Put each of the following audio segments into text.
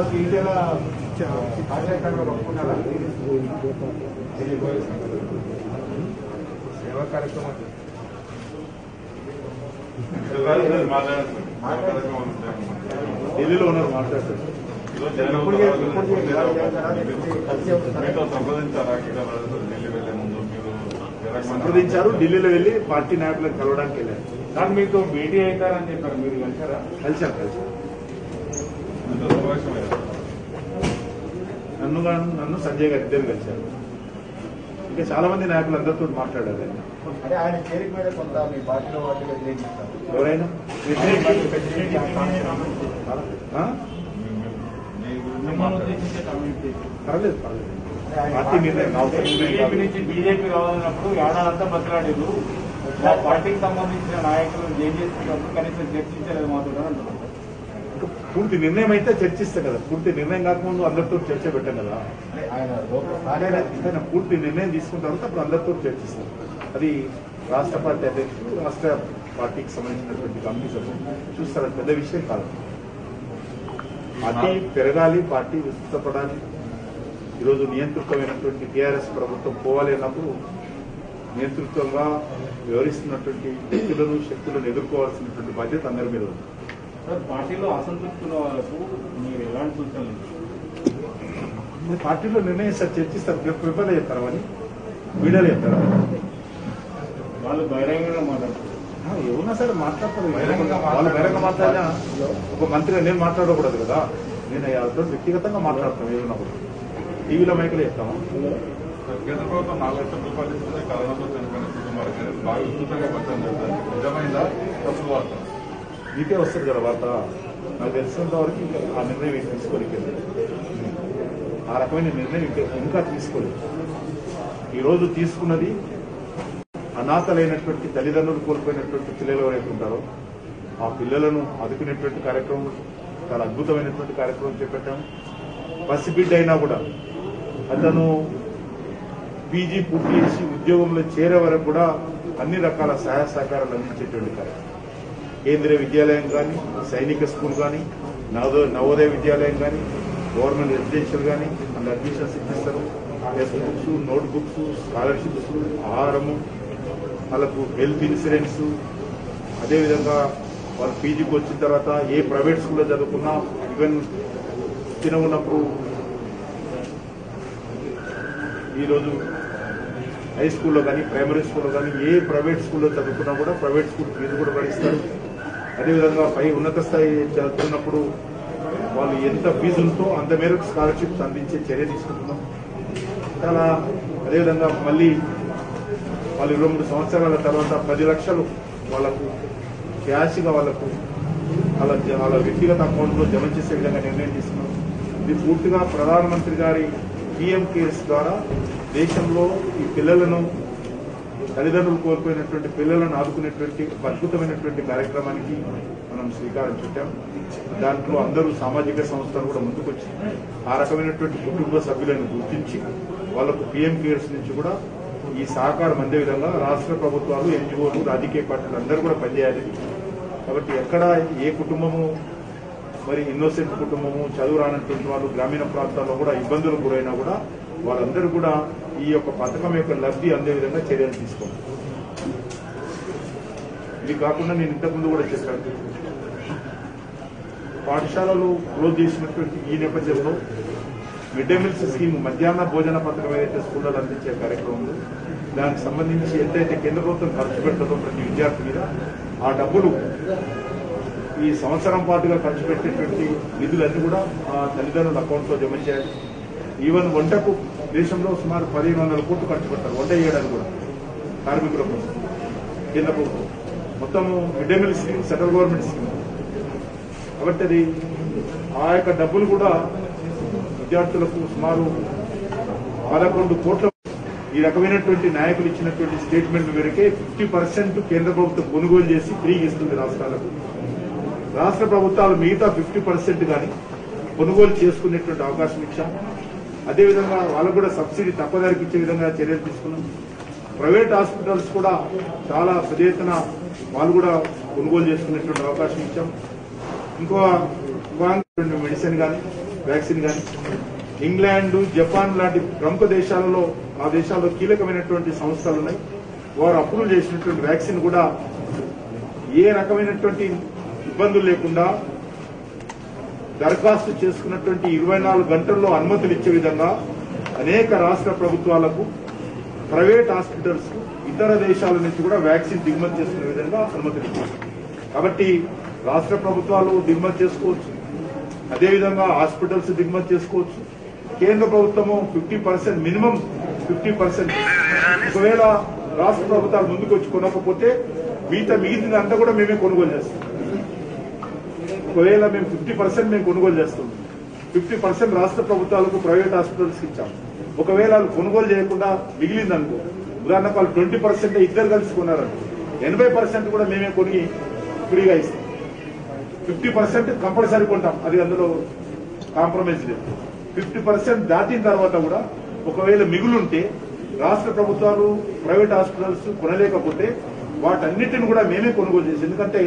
ఈరోజు ఈటెల కాంట్రాక్టర్ ఒప్పుకున్నారా? సేవా కార్యక్రమం. ఢిల్లీలో ఉన్నారు మాట్లాడతారు? మీతో సంప్రదించారా? ఢిల్లీ వెళ్ళే ముందు మీరు సంప్రదించారు ఢిల్లీలో వెళ్ళి పార్టీ నాయకులను కలవడానికి వెళ్ళారు. సార్ మీతో భేటీ అవుతారని చెప్పారు మీరు కలిసారా? సమావేశం అయ్యారా? నన్ను గాను నన్ను సంజయ్ గారు ఇద్దరు కలిశారు. ఇంకా చాలా మంది నాయకులు అందరితో మాట్లాడారు. ఆయన చేరిక మీద కొంత మీ పార్టీలో వాళ్ళు వ్యతిరేకిస్తారు ఎవరైనా. పర్లేదు పర్లేదు. పార్టీ నిర్ణయం బీజేపీ రావాలన్నప్పుడు ఏడాదంతా పార్టీకి సంబంధించిన నాయకులు ఏం చేస్తున్నప్పుడు కనీసం చర్చించలేదు మాతో అంటున్నారు. ఇంకా పూర్తి నిర్ణయం అయితే చర్చిస్తాం కదా. పూర్తి నిర్ణయం కాకముందు అందరితో చర్చ పెట్టాం కదా. ఆయన పూర్తి నిర్ణయం తీసుకున్న తర్వాత అప్పుడు అందరితో చర్చిస్తాం అది రాష్ట్ర పార్టీ అధ్యక్షుడు రాష్ట్ర పార్టీకి సంబంధించినటువంటి కమిటీ సభ్యులు చూస్తారు. అది పెద్ద విషయం కాదు. పార్టీ పెరగాలి పార్టీ విస్తృతపడాలి. ఈరోజు నియంతృత్వమైనటువంటి టీఆర్ఎస్ ప్రభుత్వం పోవాలి అన్నప్పుడు నియంతృత్వంగా వ్యవహరిస్తున్నటువంటి వ్యక్తులను శక్తులను ఎదుర్కోవాల్సినటువంటి బాధ్యత అందరి మీద ఉంది. పార్టీలో అసంతృప్తుల వాళ్ళకు మీరు ఎలాంటి సూచనలు పార్టీలో నిర్ణయిస్తారు చర్చిస్తారు. రేపు పేపర్లో చెప్తారా అని మీడియాలో చెప్తారా వాళ్ళు బహిరంగంగా మాట్లాడుతారు. ఆ, ఎవరున్నా సరే మాట్లాడతారు. బహిరంగంగా వాళ్ళు బహిరంగ మాట్లాడినా. ఒక మంత్రిగా నేను మాట్లాడకూడదు కదా. నేను వాళ్ళతో వ్యక్తిగతంగా మాట్లాడతాను ఏమన్నా కూడా. టీవీలో మైకులో చెప్తామా? కేంద్ర ప్రభుత్వం నాలుగు లక్షల రూపాయలు ఇస్తుంది కరోనాతో చనిపోయిన కుటుంబాలకి బాగా చేస్తారు నిజమైందా? తప్పుడు వార్త. మీకే వస్తుంది కదా వార్త. నాకు తెలిసినంత వరకు ఇంకా ఆ నిర్ణయం ఏం తీసుకోలేదు. ఆ రకమైన నిర్ణయం ఇంకా ఇంకా తీసుకోలేదు. ఈరోజు తీసుకున్నది అనాథలైనటువంటి తల్లిదండ్రులు కోల్పోయినటువంటి పిల్లలు ఎవరైతే ఉంటారో ఆ పిల్లలను ఆదుకునేటువంటి కార్యక్రమం చాలా అద్భుతమైనటువంటి కార్యక్రమం చేపట్టాము. పసిబిడ్డ అయినా కూడా అతను పీజీ పూర్తి చేసి ఉద్యోగంలో చేరే వరకు కూడా అన్ని రకాల సహాయ సహకారాలు అందించేటువంటి కార్యక్రమం. కేంద్రీయ విద్యాలయం కానీ సైనిక స్కూల్ కానీ నవోదయ నవోదయ విద్యాలయం కానీ గవర్నమెంట్ రెసిడెన్షియల్ కానీ అందులో admissions ఇప్పిస్తారు text books note books scholarships ఆహారము వాళ్ళకు హెల్త్ ఇన్సూరెన్స్. అదేవిధంగా వాళ్ళు పీజీకి వచ్చిన తర్వాత ఏ ప్రైవేట్ స్కూల్లో చదువుకున్నా ఈవెన్ తినవున్నప్పుడు ఈరోజు హై స్కూల్లో కానీ ప్రైమరీ స్కూల్లో కానీ ఏ ప్రైవేట్ స్కూల్లో చదువుకున్నా కూడా ప్రైవేట్ స్కూల్ ఫీజు కూడా పడిస్తారు అదేవిధంగా పై ఉన్నత స్థాయి చదువుతున్నప్పుడు వాళ్ళు ఎంత ఫీజు ఉందో అంత మేరకు స్కాలర్షిప్స్ అందించే చర్య తీసుకుంటున్నాం. చాలా అదేవిధంగా మళ్ళీ వాళ్ళు ఇరవై మూడు సంవత్సరాల తర్వాత పది లక్షలు వాళ్ళకు క్యాష్గా వాళ్ళకు వాళ్ళ వాళ్ళ వ్యక్తిగత అకౌంట్లో జమ చేసే విధంగా నిర్ణయం తీసుకున్నాం. ఇది పూర్తిగా ప్రధానమంత్రి గారి పిఎం కేర్స్ ద్వారా దేశంలో ఈ పిల్లలను తల్లిదండ్రులు కోల్పోయినటువంటి పిల్లలను ఆదుకునేటువంటి అద్భుతమైనటువంటి కార్యక్రమానికి మనం శ్రీకారం చుట్టాం. దాంట్లో అందరూ సామాజిక సంస్థలు కూడా ముందుకొచ్చి ఆ రకమైనటువంటి కుటుంబ సభ్యులను గుర్తించి వాళ్ళకు పిఎం కేర్స్ నుంచి కూడా ఈ సహకారం అందే విధంగా రాష్ట్ర ప్రభుత్వాలు ఎన్జిఓలు రాజకీయ పార్టీలు అందరూ కూడా పనిచేయాలి. కాబట్టి ఎక్కడ ఏ కుటుంబము మరి ఇన్నోసెంట్ కుటుంబము చదువు రానటువంటి వాళ్ళు గ్రామీణ ప్రాంతాల్లో కూడా ఇబ్బందులకు గురైనా కూడా వాళ్ళందరూ కూడా ఈ యొక్క పథకం యొక్క లబ్ధి అందే విధంగా చర్యలు తీసుకోండి. ఇది కాకుండా నేను ఇంతకుముందు కూడా చెప్పాను. పాఠశాలలు క్లోజ్ చేసినటువంటి ఈ నేపథ్యంలో మిడ్ డే మీల్స్ స్కీమ్ మధ్యాహ్న భోజన పథకం ఏదైతే స్కూళ్ళలో అందించే కార్యక్రమం ఉందో దానికి సంబంధించి ఎంతైతే కేంద్ర ప్రభుత్వం ఖర్చు పెట్టదో ప్రతి విద్యార్థి మీద ఆ డబ్బులు ఈ సంవత్సరం పాటుగా ఖర్చు పెట్టేటువంటి నిధులన్నీ కూడా ఆ తల్లిదండ్రుల అకౌంట్లో జమ చేయాలి. ఈవెన్ వంటకు దేశంలో సుమారు పదిహేను వందల కోట్లు ఖర్చు పెడతారు వంట చేయడానికి కూడా. కార్మికుల కోసం. కేంద్ర ప్రభుత్వం. మొత్తం mid day meal scheme central government scheme. కాబట్టి అది ఆ యొక్క డబ్బులు కూడా విద్యార్థులకు సుమారు పదకొండు కోట్ల ఈ రకమైనటువంటి నాయకులు ఇచ్చినటువంటి స్టేట్మెంట్ మేరకే ఫిఫ్టీ పర్సెంట్ కేంద్ర ప్రభుత్వం కొనుగోలు చేసి తిరిగి ఇస్తుంది రాష్ట్రాలకు. రాష్ట్ర ప్రభుత్వాలు మిగతా ఫిఫ్టీ పర్సెంట్ కానీ కొనుగోలు చేసుకునేటువంటి అవకాశం ఇచ్చాం. అదేవిధంగా వాళ్ళకు కూడా సబ్సిడీ తక్కువ ఇచ్చే విధంగా చర్యలు తీసుకున్నాం. ప్రైవేట్ హాస్పిటల్స్ కూడా చాలా పెద్ద ఎత్తున వాళ్ళు కూడా కొనుగోలు చేసుకునేటువంటి అవకాశం ఇచ్చాం. ఇంకో మెడిసిన్ కానీ వ్యాక్సిన్ కానీ ఇంగ్లాండ్ జపాన్ లాంటి ప్రముఖ దేశాలలో ఆ దేశాల్లో కీలకమైనటువంటి సంస్థలు ఉన్నాయి. వారు అప్రూవ్ చేసినటువంటి వ్యాక్సిన్ కూడా ఏ రకమైనటువంటి ఇబ్బందులు లేకుండా దరఖాస్తు చేసుకున్నటువంటి ఇరవై నాలుగు గంటల్లో అనుమతులు ఇచ్చే విధంగా అనేక రాష్ట్ర ప్రభుత్వాలకు ప్రైవేట్ హాస్పిటల్స్ ఇతర దేశాల నుంచి కూడా వ్యాక్సిన్ దిగుమతి చేసుకునే విధంగా అనుమతులు ఇచ్చారు. కాబట్టి రాష్ట్ర ప్రభుత్వాలు దిగుమతి చేసుకోవచ్చు. అదేవిధంగా హాస్పిటల్స్ దిగుమతి చేసుకోవచ్చు. కేంద్ర ప్రభుత్వము fifty percent minimum fifty percent. ఒకవేళ రాష్ట్ర ప్రభుత్వాలు ముందుకు వచ్చి కొనకపోతే మిగతా మిగిలిందంతా కూడా మేమే కొనుగోలు చేస్తాం. ఒకవేళ మేము ఫిఫ్టీ పర్సెంట్ మేము కొనుగోలు చేస్తున్నాం ఫిఫ్టీ పర్సెంట్ రాష్ట్ర ప్రభుత్వాలకు ప్రైవేట్ హాస్పిటల్స్కి ఇచ్చాం. ఒకవేళ వాళ్ళు కొనుగోలు చేయకుండా మిగిలిందనుకో ఉదాహరణకు వాళ్ళు ట్వంటీ పర్సెంట్ ఇద్దరు కలిసి కొన్నారనుకో ఎనభై పర్సెంట్ కూడా మేమే కొని ఫ్రీగా ఇస్తాం. ఫిఫ్టీ పర్సెంట్ కంపల్సరీ కొంటాం. అది అందులో కాంప్రమైజ్ లేదు. ఫిఫ్టీ పర్సెంట్ దాటిన తర్వాత కూడా ఒకవేళ మిగులుంటే రాష్ట్ర ప్రభుత్వాలు ప్రైవేట్ హాస్పిటల్స్ కొనలేకపోతే వాటన్నిటిని కూడా మేమే కొనుగోలు చేసి ఎందుకంటే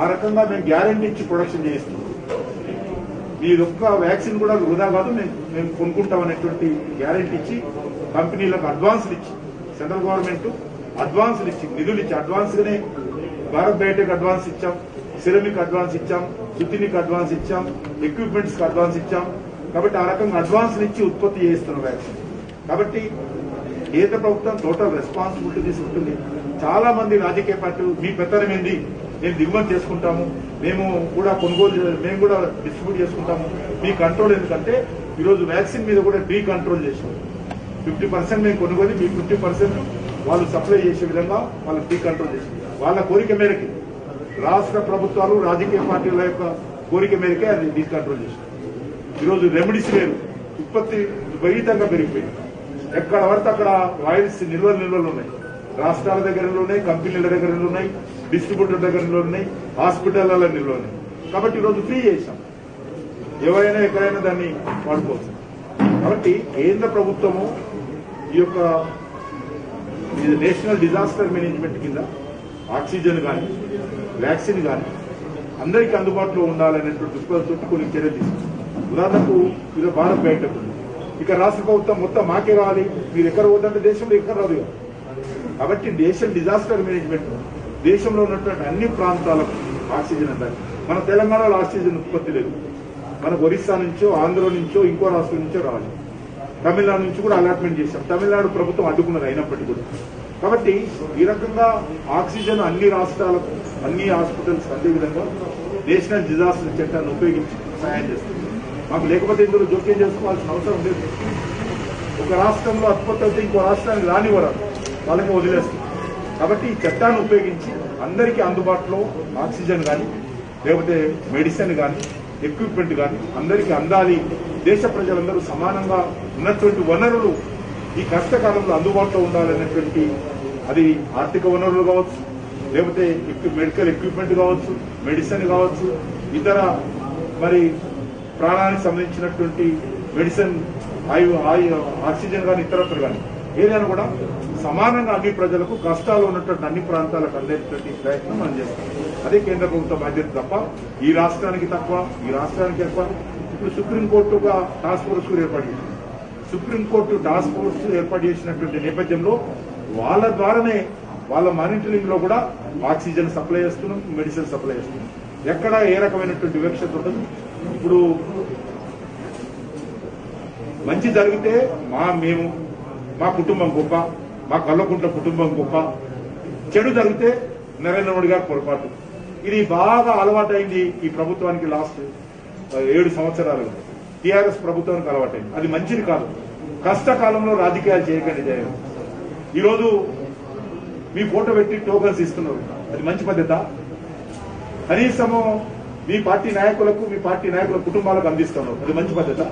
ఆ రకంగా మేము గ్యారంటీ ఇచ్చి ప్రొడక్షన్ చేయిస్తున్నాం. ఈ యొక్క వ్యాక్సిన్ కూడా వృధా కాదు మేము మేము కొనుక్కుంటాం అనేటువంటి గ్యారంటీ ఇచ్చి కంపెనీలకు అడ్వాన్స్లు ఇచ్చి సెంట్రల్ గవర్నమెంట్ అడ్వాన్స్లు ఇచ్చి నిధులు ఇచ్చి అడ్వాన్స్గానే భారత్ బయోటెక్ అడ్వాన్స్ ఇచ్చాం సిరమిక్ అడ్వాన్స్ ఇచ్చాం సుతినిక్ అడ్వాన్స్ ఇచ్చాం ఎక్విప్మెంట్స్కి అడ్వాన్స్ ఇచ్చాం. కాబట్టి ఆ రకంగా అడ్వాన్స్ ఇచ్చి ఉత్పత్తి చేస్తున్న వ్యాక్సిన్. కాబట్టి కేంద్ర ప్రభుత్వం టోటల్ రెస్పాన్సిబిలిటీ తీసుకుంటుంది చాలా మంది రాజకీయ పార్టీలు మీ పెత్తనం ఏంది? మేము దిగుమతి చేసుకుంటాము మేము కూడా కొనుగోలు మేము కూడా డిస్ట్రిబ్యూట్ చేసుకుంటాము. మీ కంట్రోల్ ఎందుకంటే ఈరోజు వ్యాక్సిన్ మీద కూడా డీ కంట్రోల్ చేసాం ఫిఫ్టీ పర్సెంట్ మేము కొనుగోలు మీ ఫిఫ్టీ పర్సెంట్ వాళ్ళు సప్లై చేసే విధంగా వాళ్ళకి డీ కంట్రోల్ చేసాం వాళ్ళ కోరిక మేరకి. రాష్ట్ర ప్రభుత్వాలు రాజకీయ పార్టీల యొక్క కోరిక మేరకే అది డీ కంట్రోల్ చేసాం ఈరోజు రెమెడీస్ లేరు ఉత్పత్తి విపరీతంగా పెరిగిపోయింది. ఎక్కడ పడితే అక్కడ ఆయిల్స్ నిల్వలు నిల్వలు ఉన్నాయి. రాష్ట్రాల దగ్గరలో ఉన్నాయి కంపెనీల దగ్గరలో ఉన్నాయి డిస్ట్రిబ్యూటర్ దగ్గరలో ఉన్నాయి హాస్పిటల్ల ఉన్నాయి. కాబట్టి ఈరోజు ఫ్రీ చేశాం. ఎవరైనా ఎక్కడైనా దాన్ని వాడుకోవచ్చు. కాబట్టి కేంద్ర ప్రభుత్వము ఈ యొక్క ఇది నేషనల్ డిజాస్టర్ మేనేజ్మెంట్ కింద ఆక్సిజన్ కానీ వ్యాక్సిన్ కానీ అందరికీ అందుబాటులో ఉండాలనేటువంటి దృక్పథంతో కొన్ని చర్యలు తీసుకుంటాం ఉదాహరణకు ఇది భారత్ బయటకు ఇక రాష్ట్ర ప్రభుత్వం మొత్తం మాకే రావాలి. మీరు ఎక్కడ పోతుంటే దేశంలో ఎక్కడ రాదు కాబట్టి నేషనల్ డిజాస్టర్ మేనేజ్మెంట్ దేశంలో ఉన్నటువంటి అన్ని ప్రాంతాలకు ఆక్సిజన్ అందాలి. మన తెలంగాణలో ఆక్సిజన్ ఉత్పత్తి లేదు. మన ఒరిస్సా నుంచో ఆంధ్ర నుంచో ఇంకో రాష్ట్రం నుంచో రావాలి. తమిళనాడు నుంచి కూడా అలాట్మెంట్ చేశాం. తమిళనాడు ప్రభుత్వం అడ్డుకున్నది అయినప్పటికీ కూడా. కాబట్టి ఈ రకంగా ఆక్సిజన్ అన్ని రాష్ట్రాలకు అన్ని హాస్పిటల్స్ అదేవిధంగా నేషనల్ డిజాస్టర్ చట్టాన్ని ఉపయోగించి సహాయం చేస్తుంది. మాకు లేకపోతే ఇందులో జోక్యం చేసుకోవాల్సిన అవసరం లేదు. ఒక రాష్ట్రంలో ఉత్పత్తి అయితే ఇంకో రాష్ట్రానికి రానివ్వరు వాళ్ళకి వదిలేస్తారు కాబట్టి ఈ చట్టాన్ని ఉపయోగించి అందరికీ అందుబాటులో ఆక్సిజన్ కానీ లేకపోతే మెడిసిన్ కానీ ఎక్విప్మెంట్ కానీ అందరికీ అందాలి. దేశ ప్రజలందరూ సమానంగా ఉన్నటువంటి వనరులు ఈ కష్టకాలంలో అందుబాటులో ఉండాలనేటువంటి అది ఆర్థిక వనరులు కావచ్చు లేకపోతే మెడికల్ ఎక్విప్మెంట్ కావచ్చు మెడిసిన్ కావచ్చు ఇతర మరి ప్రాణానికి సంబంధించినటువంటి మెడిసిన్ ఆయు ఆయు ఆక్సిజన్ కానీ ఇతరత్ర కానీ ఏదైనా కూడా సమానంగా అన్ని ప్రజలకు కష్టాలు ఉన్నటువంటి అన్ని ప్రాంతాలకు అందేటువంటి ప్రయత్నం మనం చేస్తాం. అదే కేంద్ర ప్రభుత్వ బాధ్యత తప్ప ఈ రాష్ట్రానికి తక్కువ ఈ రాష్ట్రానికి ఎక్కువ. ఇప్పుడు సుప్రీంకోర్టుగా టాస్క్ ఫోర్స్ ఏర్పాటు చేసింది. సుప్రీంకోర్టు టాస్క్ ఫోర్స్ ఏర్పాటు చేసినటువంటి నేపథ్యంలో వాళ్ళ ద్వారానే వాళ్ళ మానిటరింగ్లో కూడా ఆక్సిజన్ సప్లై చేస్తున్నాం మెడిసిన్ సప్లై చేస్తున్నాం. ఎక్కడ ఏ రకమైనటువంటి వివక్షత ఉండదు. ఇప్పుడు మంచి జరిగితే మా మేము మా కుటుంబం గొప్ప. మా కల్లకుంట్ల కుటుంబం గొప్ప. చెడు జరిగితే నరేంద్ర మోడీ గారు పొరపాటు. ఇది బాగా అలవాటైంది ఈ ప్రభుత్వానికి లాస్ట్ ఏడు సంవత్సరాలు. టీఆర్ఎస్ ప్రభుత్వానికి అలవాటైంది. అది మంచిది కాదు. కష్టకాలంలో రాజకీయాలు చేయకండి జయం ఈరోజు మీ ఫోటో పెట్టి టోకన్స్ ఇస్తున్నారు. అది మంచి పద్ధత? కనీసము మీ పార్టీ నాయకులకు మీ పార్టీ నాయకుల కుటుంబాలకు అందిస్తున్నారు. అది మంచి పద్ధత?